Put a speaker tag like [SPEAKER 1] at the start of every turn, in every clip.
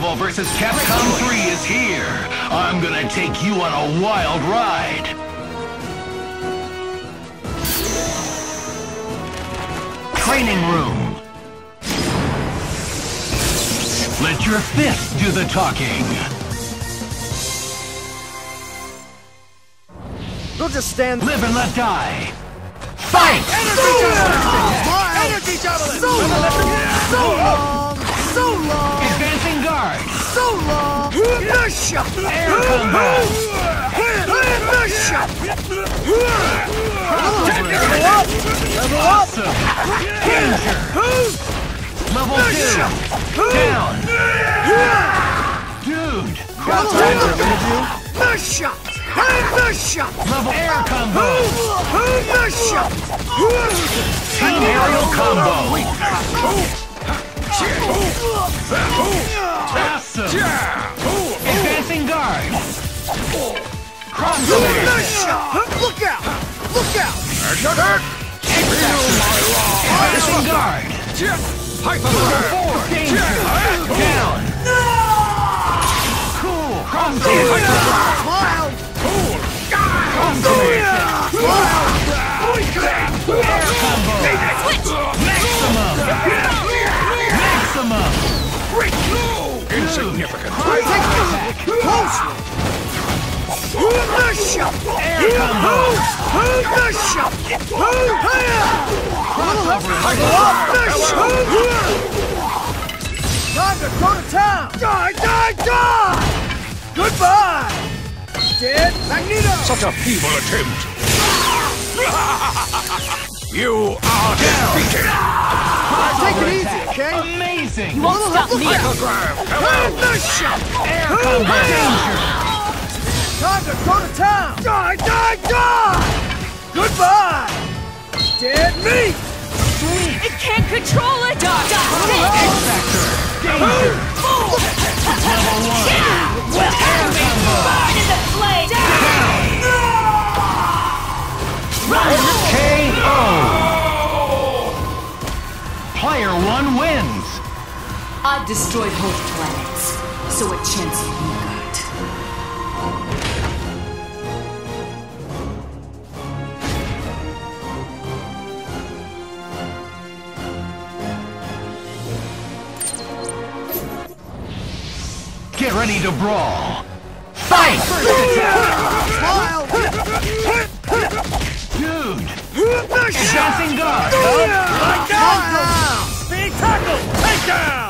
[SPEAKER 1] Marvel vs. Capcom 3 is here. I'm gonna take you on a wild ride. Training room. Let your fists do the talking.
[SPEAKER 2] They'll just stand.
[SPEAKER 1] Live and let die. Fight!
[SPEAKER 2] Energy javelin! So long! So long! So long!
[SPEAKER 1] Advancing guard.
[SPEAKER 2] So long! Nusha!
[SPEAKER 1] Air combat.
[SPEAKER 2] Nusha!
[SPEAKER 1] Crossover.
[SPEAKER 2] Level up! Level up!
[SPEAKER 1] Awesome. Danger. Level two. Down. Dude.
[SPEAKER 2] Got time for
[SPEAKER 1] Crossover.
[SPEAKER 2] an interview? Nusha! Nusha!
[SPEAKER 1] Level air combo.
[SPEAKER 2] Nusha!
[SPEAKER 1] Team aerial combo. Awesome. Advancing guard. Crossover.
[SPEAKER 2] Look out! Look out!
[SPEAKER 1] Advancing guard. Level. Danger. Down. Cool. Crossover.
[SPEAKER 2] Smile!
[SPEAKER 1] Crossover. Air combo. Maximum. Maximum. Insignificant. Attack.
[SPEAKER 2] Closely! Nusha!
[SPEAKER 1] Air combo.
[SPEAKER 2] Nusha! Time to go to town! Die, die, die! Goodbye! Dead Magneto!
[SPEAKER 3] Such a feeble attempt. you are defeated.
[SPEAKER 2] Take it easy, okay?
[SPEAKER 1] Amazing.
[SPEAKER 4] You won't stop me!
[SPEAKER 2] Nusha!
[SPEAKER 1] Air combo. Danger.
[SPEAKER 2] Time to go to town! Die, die, die! Goodbye! Dead meat!
[SPEAKER 4] It can't control it! Die!
[SPEAKER 1] X-Factor. Danger. Level one.
[SPEAKER 4] Well, burn
[SPEAKER 5] destroyed both planets, so what chance have you got?
[SPEAKER 1] Get ready to brawl. Fight! First attack.
[SPEAKER 2] Smile!
[SPEAKER 1] Dude.
[SPEAKER 2] Nusha!
[SPEAKER 1] Advancing guard.
[SPEAKER 2] Smile!
[SPEAKER 3] Speed tackle. Takedown.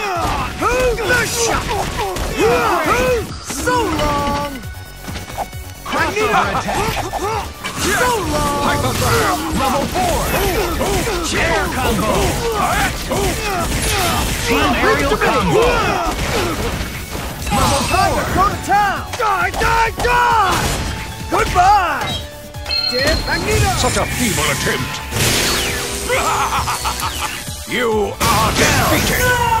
[SPEAKER 2] Nusha!
[SPEAKER 1] Air combo.
[SPEAKER 2] Nusha! So long!
[SPEAKER 1] Crossover attack.
[SPEAKER 2] So long!
[SPEAKER 1] Level four. Chair combo. Team aerial combo. Level
[SPEAKER 2] Time
[SPEAKER 1] four.
[SPEAKER 2] to go to town! Die, die, die! Goodbye! Dead Magneto!
[SPEAKER 3] Such a feeble attempt. you are defeated.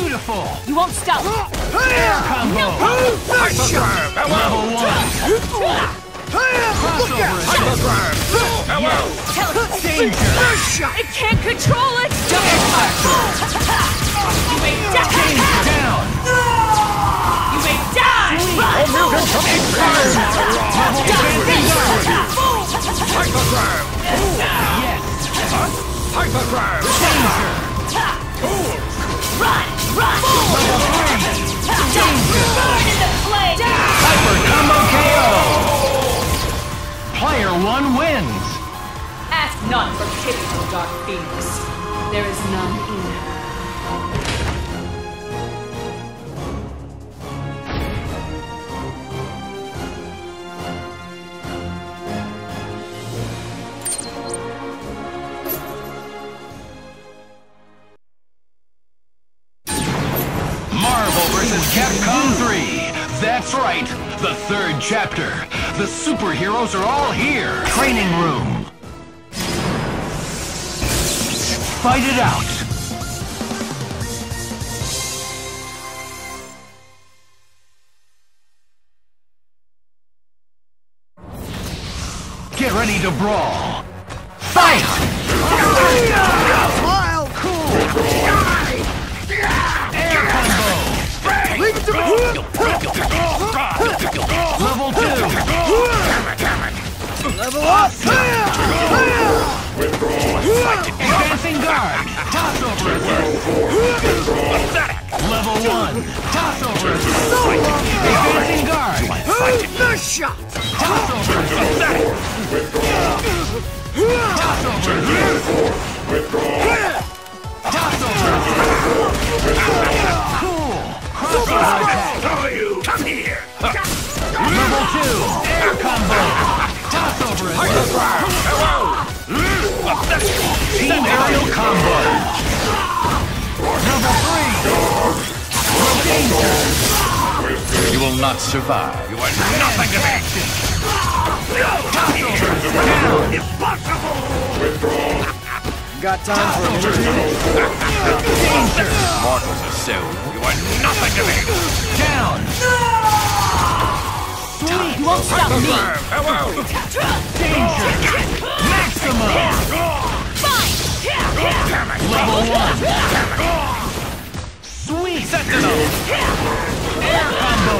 [SPEAKER 1] Beautiful.
[SPEAKER 4] You won't stop!
[SPEAKER 1] Air combo.
[SPEAKER 2] Nusha!
[SPEAKER 1] Level one.
[SPEAKER 2] Look out!
[SPEAKER 1] Danger.
[SPEAKER 2] Nusha!
[SPEAKER 4] It can't control it! You may die!
[SPEAKER 1] Down.
[SPEAKER 4] You may die!
[SPEAKER 1] Advancing guard. Yes.
[SPEAKER 3] Hyperdrive.
[SPEAKER 1] Danger.
[SPEAKER 4] Run! Hyper Combo KO! Player
[SPEAKER 1] 1 wins!
[SPEAKER 5] Ask not for pity, Dark Phoenix. There is none in her.
[SPEAKER 1] Vs. Capcom 3. That's right, the third chapter. The superheroes are all here. Training room. Fight it out. Get ready to brawl. Fight!
[SPEAKER 2] Me.
[SPEAKER 1] Level 2!
[SPEAKER 2] Level up.
[SPEAKER 1] Advancing guard! Toss over Level 1! Toss over Advancing guard!
[SPEAKER 2] The shot?
[SPEAKER 1] Toss over Toss over
[SPEAKER 3] Come here!
[SPEAKER 1] Level 2! Air combo! Toss over Team aerial combo! Level 3! Danger!
[SPEAKER 3] You will not survive. You are nothing to me!
[SPEAKER 2] Got time for a minute?
[SPEAKER 3] Mortals are so. You are nothing to me!
[SPEAKER 1] Down!
[SPEAKER 4] You won't stop me.
[SPEAKER 1] Danger! Maximum!
[SPEAKER 4] Fine.
[SPEAKER 1] Level 1! Sweet! Sentinel! Air combo!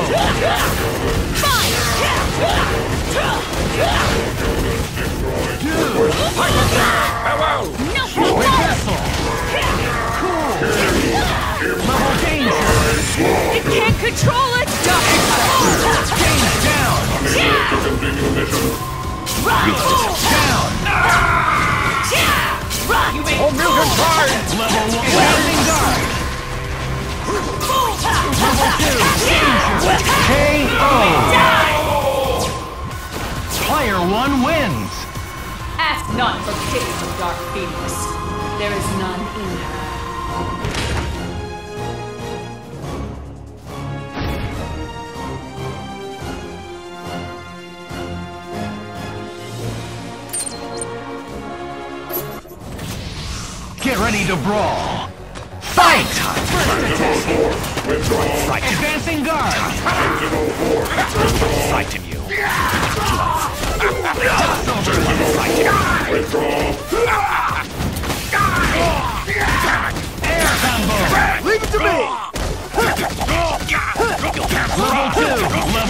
[SPEAKER 3] Hello!
[SPEAKER 5] Dark Phoenix. There is none in her.
[SPEAKER 1] Get ready to brawl! Fight! First attack! Advancing guard!
[SPEAKER 3] Frighten you.
[SPEAKER 1] Toss over! Air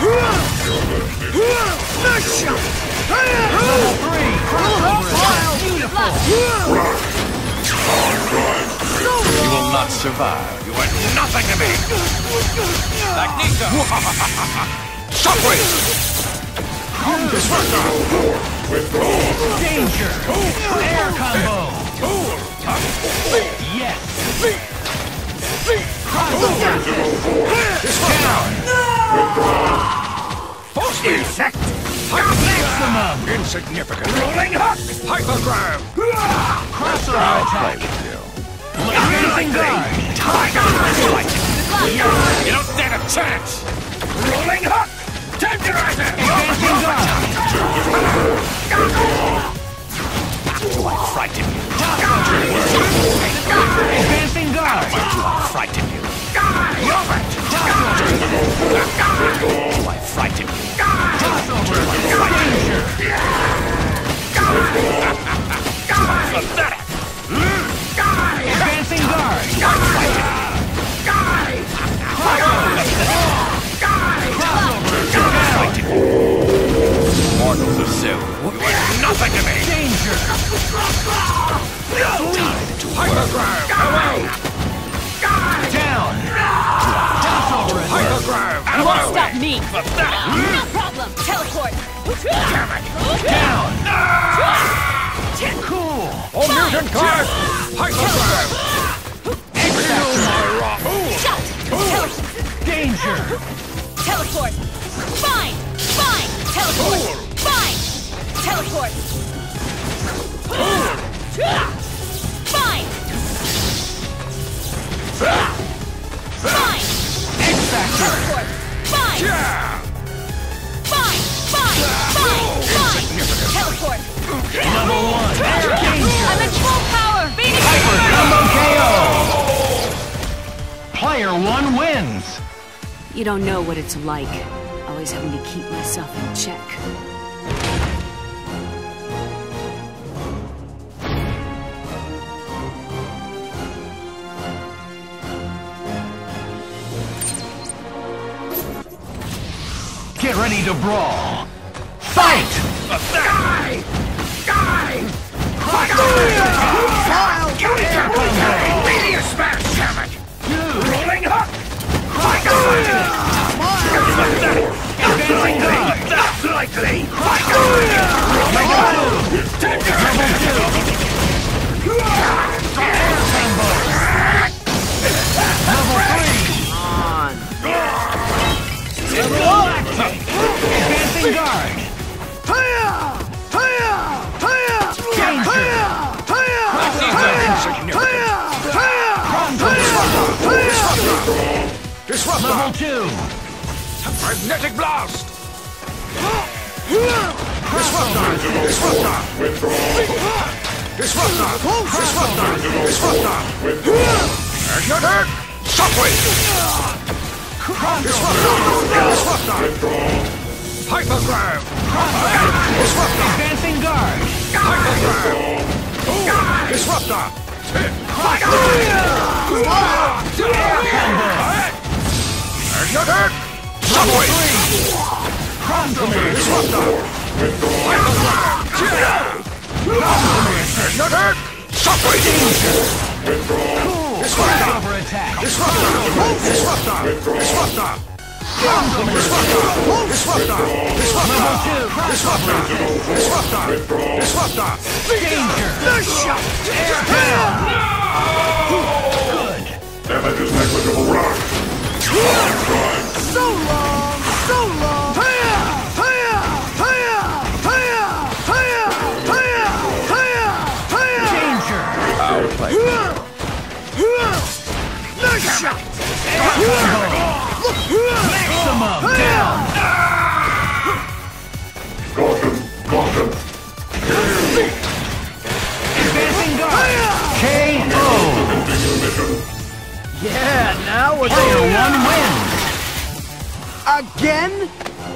[SPEAKER 2] Nice shot.
[SPEAKER 1] Level 3! Crossover! Beautiful!
[SPEAKER 3] You will not survive. You are nothing to me! Magneto! Shockwave!
[SPEAKER 1] Danger! Air combo! Yes!
[SPEAKER 3] Force insect!
[SPEAKER 1] Maximum!
[SPEAKER 3] Insignificant! Rolling hook! Hypergram!
[SPEAKER 1] Crossover attack! Advancing guard!
[SPEAKER 3] You don't stand a chance! Rolling hook! Tenderizer!
[SPEAKER 1] Advancing guard!
[SPEAKER 3] Do I frighten you?
[SPEAKER 1] Hyper
[SPEAKER 3] Grav! Away!
[SPEAKER 1] Down. Hyper
[SPEAKER 3] Grav!
[SPEAKER 4] You won't stop me. No problem. Teleport. Damn it!
[SPEAKER 1] Down. Cool!
[SPEAKER 3] All mutant card! Hyper Grav! Feel my.
[SPEAKER 1] Danger.
[SPEAKER 4] Teleport. Fine. Fine. Teleport. Fine. Teleport. Fine.
[SPEAKER 1] X-Factor.
[SPEAKER 4] Fine.
[SPEAKER 3] Yeah!
[SPEAKER 4] Fine. Fine. Fine. Fine. Teleport.
[SPEAKER 1] Level one. Danger.
[SPEAKER 4] I'm at full power. Phoenix.
[SPEAKER 1] Combo KO. Player one wins.
[SPEAKER 5] You don't know what it's like, always having to keep myself in check.
[SPEAKER 1] Get ready to brawl. Fight. Two.
[SPEAKER 3] Magnetic blast! Disruptor! Disruptor! Disruptor! Disruptor! Disruptor! Magnetic! Shockwave! Disruptor! Disruptor! Disruptor!
[SPEAKER 1] Advancing guard.
[SPEAKER 3] Hyper Grav! Disruptor! Magnetic! Shockwave! Disruptor! Hyper Grav! Magnetic! Shockwave! Disruptor!
[SPEAKER 1] Crossover attack.
[SPEAKER 3] Disruptor! Disruptor! Disruptor! Disruptor! Disruptor! Disruptor! Disruptor! Disruptor! Disruptor! Disruptor!
[SPEAKER 1] Danger. Air down. Good.
[SPEAKER 6] Damage is negligible rock.
[SPEAKER 2] So long! Yeah, now we're
[SPEAKER 1] Player
[SPEAKER 2] there.
[SPEAKER 1] one wins.
[SPEAKER 2] Again?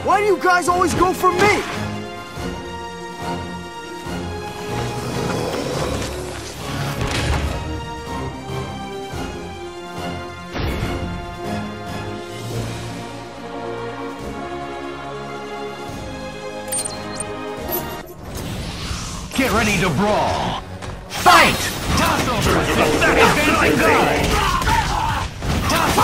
[SPEAKER 2] Why do you guys always go for me?
[SPEAKER 1] Get ready to brawl. Fight. Toss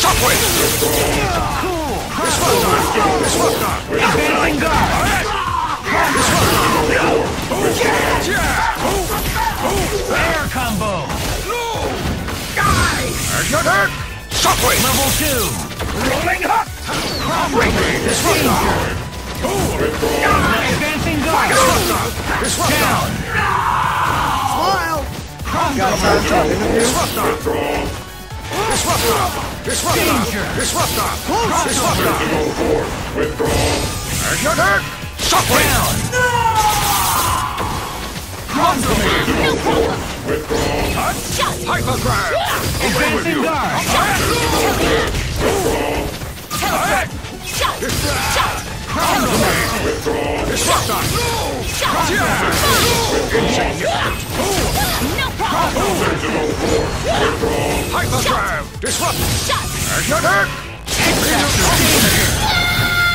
[SPEAKER 3] Shockwave! Disruptor! Disruptor!
[SPEAKER 1] Advancing guard! Disruptor! Air combo!
[SPEAKER 3] Guys! Attack! Shockwave!
[SPEAKER 1] Level 2!
[SPEAKER 3] Rolling hook! Crossbreaker! Disruptor!
[SPEAKER 1] Advancing guard!
[SPEAKER 3] Disruptor!
[SPEAKER 1] Down!
[SPEAKER 2] Smile! Crossbreaker!
[SPEAKER 6] Disruptor!
[SPEAKER 3] Disruptor! Disruptor!
[SPEAKER 1] Danger.
[SPEAKER 3] Disruptor!
[SPEAKER 2] Close.
[SPEAKER 3] Disruptor!
[SPEAKER 6] Withdraw.
[SPEAKER 3] Exotic! Shockwave!
[SPEAKER 6] Physical force. Withdraw.
[SPEAKER 3] Hypergrab! Away with you!
[SPEAKER 1] Guard.
[SPEAKER 6] Withdraw.
[SPEAKER 3] Disruptor!
[SPEAKER 6] Physical force. Withdraw.
[SPEAKER 3] Hypergrab! Disrupt! Exotic!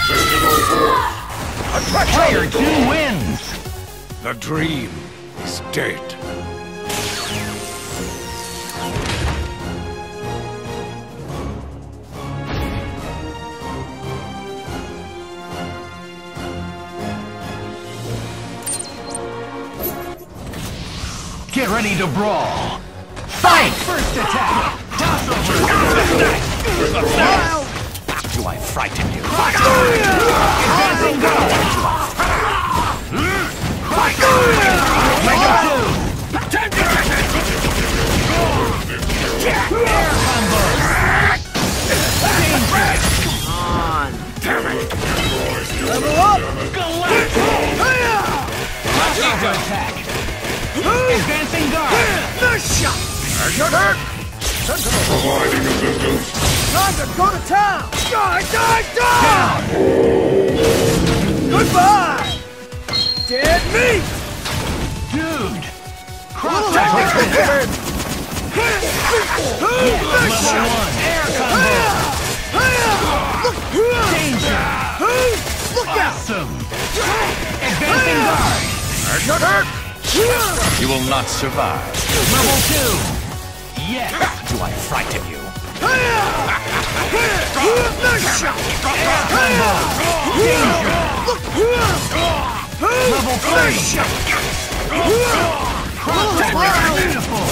[SPEAKER 6] Physical force.
[SPEAKER 1] Player two wins.
[SPEAKER 3] The dream is dead.
[SPEAKER 1] Get ready to brawl. Fight! First attack. Toss over.
[SPEAKER 3] Do I frighten you?
[SPEAKER 1] Advancing guard. Mega two. Air combo.
[SPEAKER 2] Level up!
[SPEAKER 1] Crossover attack. Advancing
[SPEAKER 2] shot!
[SPEAKER 3] Exotic!
[SPEAKER 6] Providing assistance.
[SPEAKER 2] Time to go to town! Die, die, die!
[SPEAKER 1] Down.
[SPEAKER 2] Goodbye! Dead meat!
[SPEAKER 1] Dude. Crossover.
[SPEAKER 2] Nice
[SPEAKER 1] Level
[SPEAKER 2] shot!
[SPEAKER 1] one. Air combo. Danger.
[SPEAKER 2] Look out!
[SPEAKER 1] Awesome. Advancing guard.
[SPEAKER 3] Exotic!
[SPEAKER 7] You will not survive.
[SPEAKER 1] Level two. Yes.
[SPEAKER 7] Do I frighten you?
[SPEAKER 1] Level three. Beautiful.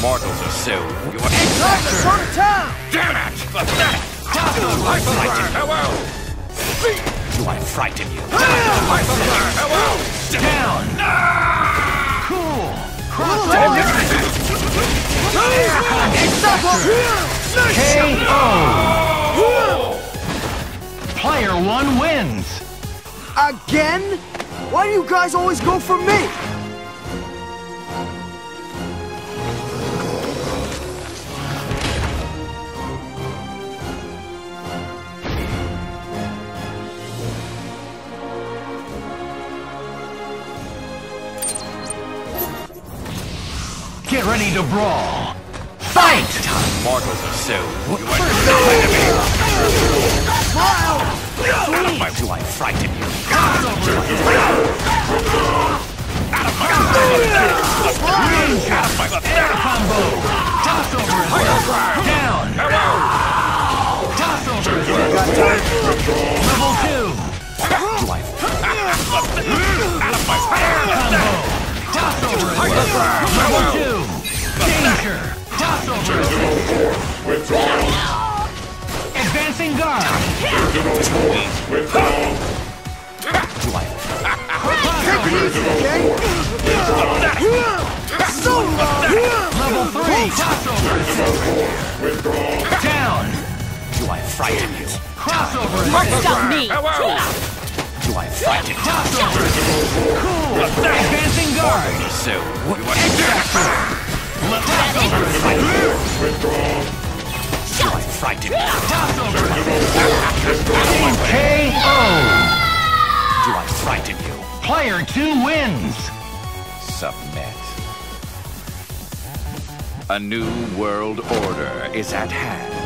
[SPEAKER 7] Mortals are so. You are
[SPEAKER 2] to go to town!
[SPEAKER 3] Damn it!
[SPEAKER 1] Crossover.
[SPEAKER 3] Hypergrab! Hello!
[SPEAKER 7] do I frighten you?
[SPEAKER 3] Hypergrab! Hello!
[SPEAKER 1] Down. KO. Player one wins.
[SPEAKER 2] Again? Why do you guys always go for me?
[SPEAKER 1] Get ready to brawl. Fight.
[SPEAKER 7] Mortals are so. You are
[SPEAKER 2] Smile!
[SPEAKER 7] my. Do I frighten you?
[SPEAKER 1] Air combo. Toss over. Down. Toss over. Level two.
[SPEAKER 7] Do I?
[SPEAKER 1] Combo. Toss over. Level two. Danger. Toss over.
[SPEAKER 6] Withdraw.
[SPEAKER 1] Advancing guard.
[SPEAKER 6] Physical force. Withdraw.
[SPEAKER 7] Do I?
[SPEAKER 1] Level three. Toss over.
[SPEAKER 6] Withdraw.
[SPEAKER 1] Down.
[SPEAKER 7] Do I frighten you?
[SPEAKER 1] Crossover.
[SPEAKER 4] Stop me!
[SPEAKER 7] Do I?
[SPEAKER 1] Toss over. Cool. Advancing guard.
[SPEAKER 7] So. You are.
[SPEAKER 1] Toss over.
[SPEAKER 7] Do I frighten you?
[SPEAKER 1] KO.
[SPEAKER 7] Do I frighten you?
[SPEAKER 1] Player two wins.
[SPEAKER 7] Submit. A new world order is at hand.